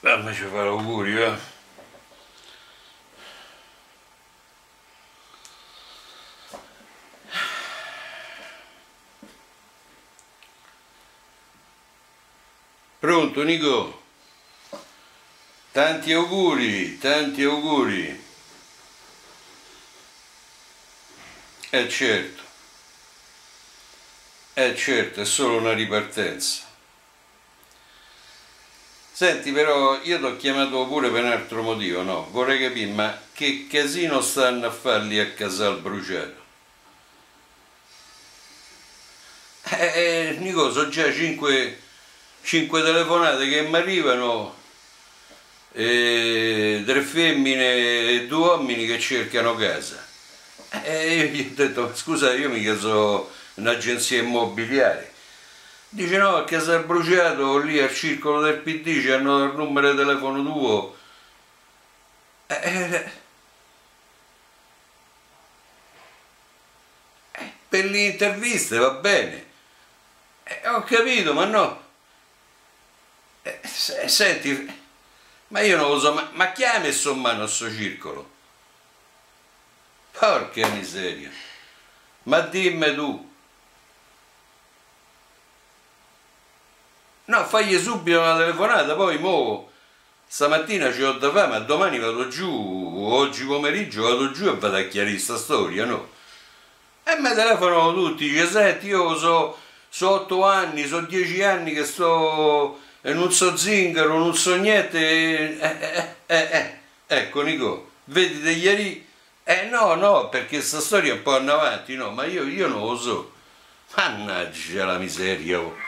mi ci fa auguri, eh? Pronto Nico? Tanti auguri, tanti auguri. Eh certo, eh certo, è solo una ripartenza. Senti, però io ti ho chiamato pure per un altro motivo, no? Vorrei capire, ma che casino stanno a farli a Casal Bruciato? Eh, eh, Nico, so già cinque, cinque telefonate che mi arrivano, eh, tre femmine e due uomini che cercano casa. E io gli ho detto, scusa, io mica so un'agenzia immobiliare. Dice no, a Casal Bruciato, lì al circolo del PD c'hanno il numero di telefono tuo. Eh, eh, eh, per le interviste va bene. Eh, ho capito, ma no. Eh, senti, ma io non lo so, ma, ma chi ha messo in mano a sto circolo? Porca miseria. Ma dimmi tu. No, fagli subito una telefonata, poi mo stamattina ci ho da fare, ma domani vado giù, oggi pomeriggio vado giù e vado a chiarire sta storia, no? E mi telefonano tutti, dice, senti, io so, so 8 anni, so 10 anni che sto e non so zingaro, non so niente, eh, eh, eh, eh. ecco Nico, vedi degli ieri, eh no, no, perché sta storia è un po' avanti, no, ma io, io non lo so, mannaggia la miseria, oh.